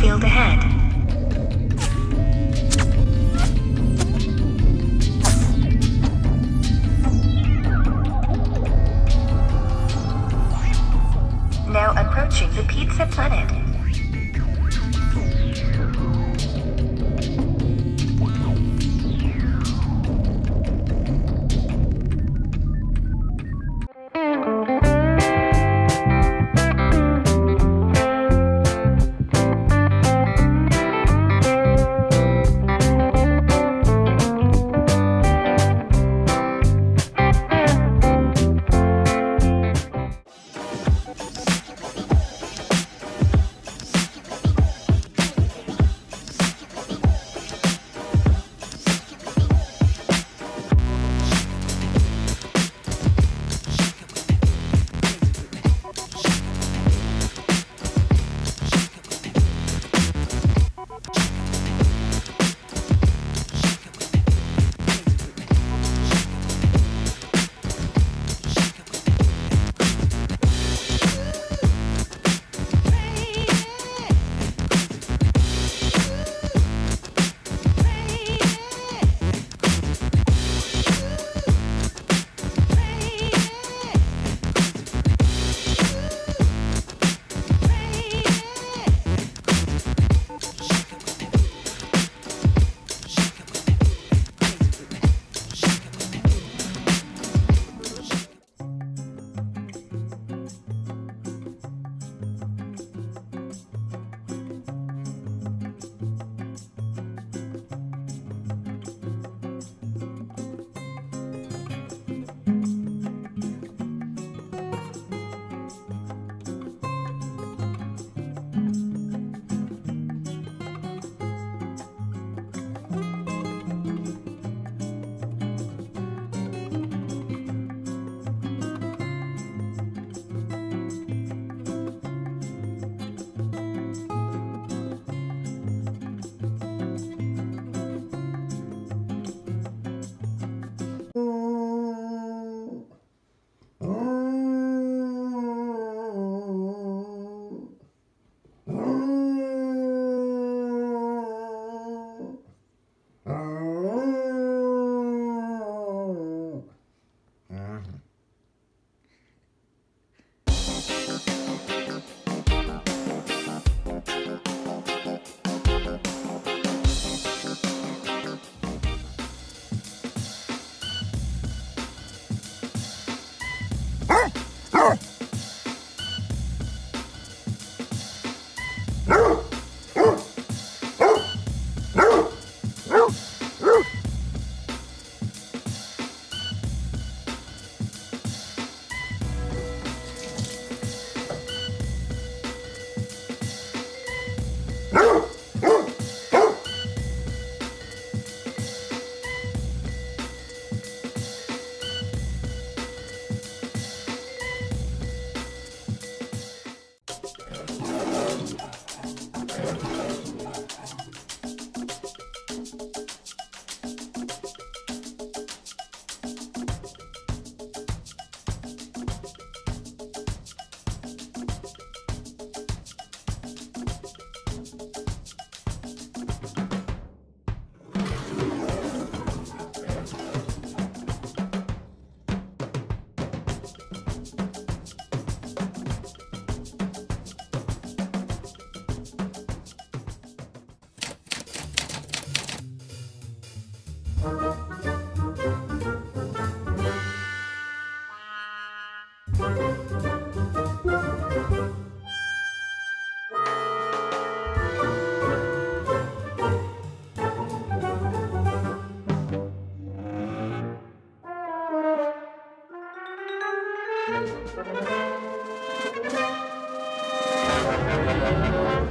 field ahead. Now approaching the pizza planet. Thank you.